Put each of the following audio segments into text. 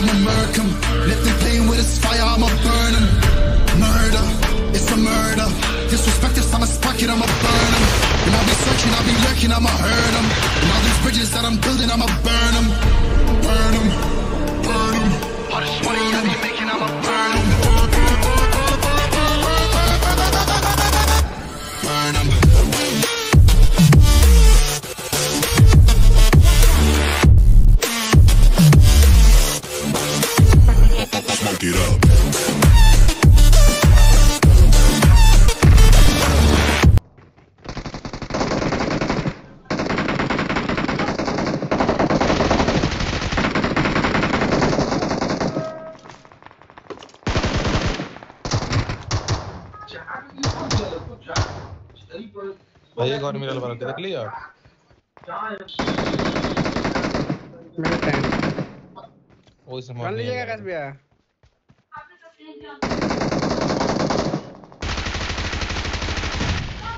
I'm a murk em. Let them play with this fire, I'ma burn em. Murder, it's a murder. Disrespect if I'ma spark it, I'ma burn em. And I'll be searching, I'll be lurking, I'ma hurt em. And all these bridges that I'm building, I'ma burn em. भाई वाला देख लिया? मिलते हैं वही से कर लीजिएगा कैसे भैया?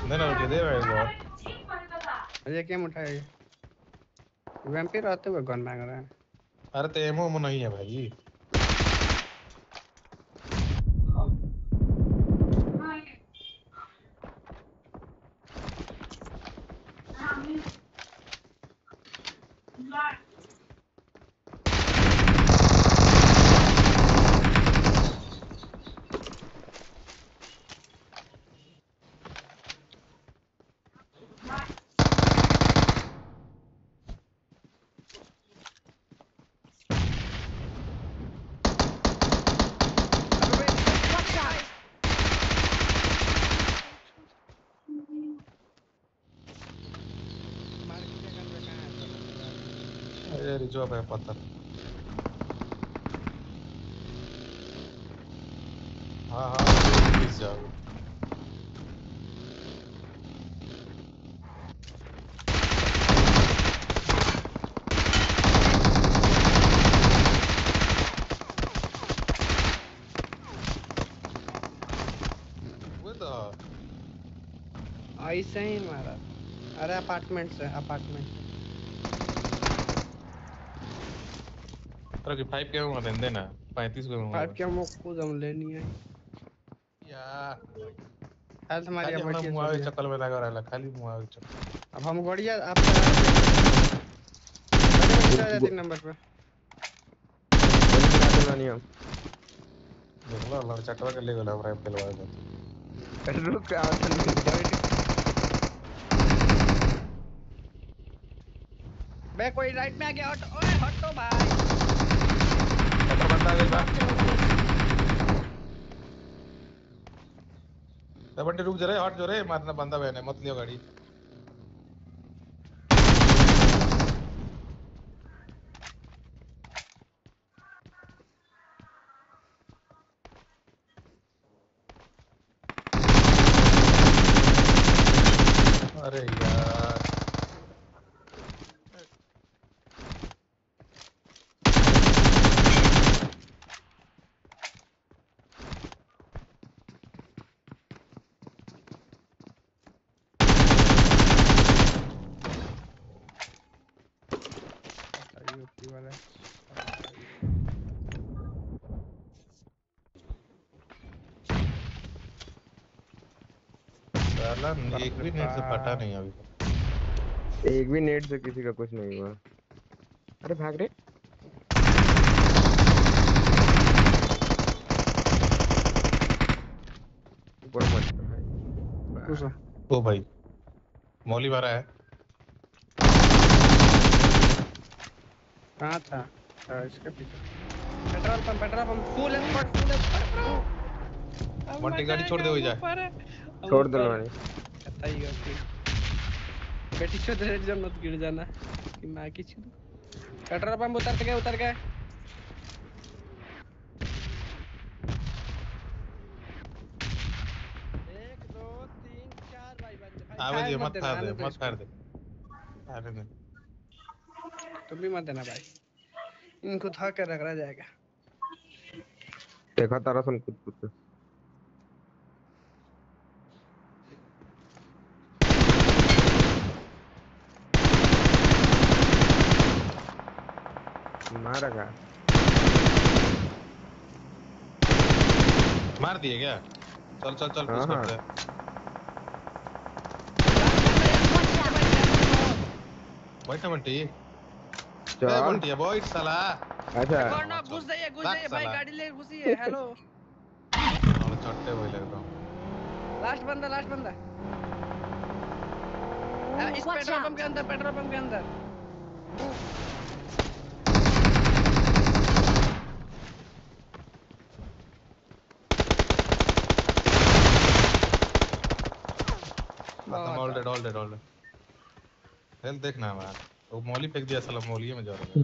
नहीं ना रुकिए दे रहा है एक और ये गेम उठाएगा वैम्पीर रहते हुए गन मांग रहा है। अरे तो एमओ में नहीं है भाई। comment? अरे रिजॉब है पत्थर हाँ हाँ ऐसे ही मारा अरे अपार्टमेंट से अपार्टमेंट अरे कि फाइव के में मत देना पैंतीस के में फाइव के मुख को दम लेनी है। यार हेल्थ हमारी अब बढ़िया मुआवे चल रही। चक्कर में लगा रहला खाली मुआवे चक्कर। अब हम गड़िया आप तीन नंबर पे। देख लो लड़ चक्कर के ले गेल हमरा खेलवा दे रुक आ बे कोई राइट में आ गया हट ओए हटो भाई। चक्कर बंद रुक जा रे हट जो रे मारना बंदा बहने मत लियो गाड़ी अरे यार। साला एक भी नेट से फटा नहीं अभी एक भी नेट से किसी का कुछ नहीं हुआ। अरे भाग रे। ऊपर मत भाई। ओ भाई मौली मारा है। कहाँ था? अच्छा, इसके पीछे। Petrol pump petrol pump full spot full spot Bunty गाड़ी छोड़ दे हो जा। छोड़ दो सही है ओके बेटी छोड़ दे जब मत गिर जाना। कि माँ की छू पेट्रोल पंप उतर गए उतर गए भाई आवे दे मत देना, दे मत इसको। दे। अरे नहीं तुम भी मत देना भाई। इनको था कर रगड़ा जाएगा। देखा तारा सुन कुछ कुछ मारा का मार दिए क्या चल चल चल पुश। करते बैठ बंटी चल बंटी बैठ साला अच्छा कौन घुस जाइए घुस जाइए भाई गाड़ी ले घुसिए हेलो और चट्टे भइले एकदम लास्ट बंदा लास्ट बंदा इस पेट्रोल पंप के अंदर पेट्रोल पंप के अंदर खत्म all dead all dead all dead health देखना है हमारा वो मौली फेंक दिया साला मौलिए में। जा रहा है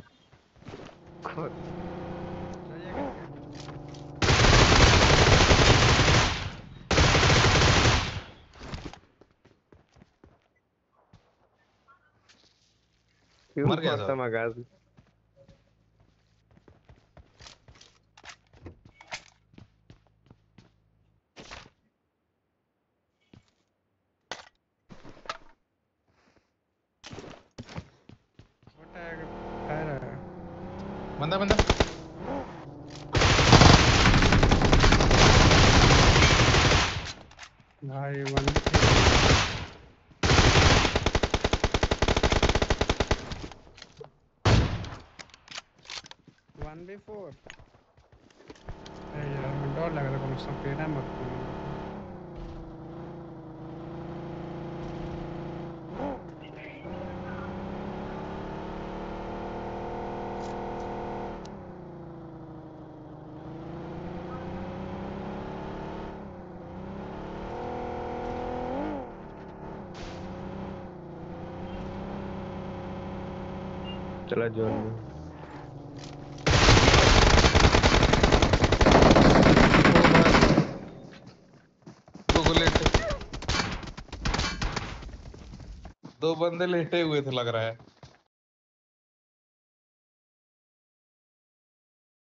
मर गया साहब। मगाज बंदा बंदा। भाई वन वन बी फोर यार मैं डर लग रहा है सब पेड़ा मत चला जोन में दो बंदे लेटे हुए थे लग रहा है।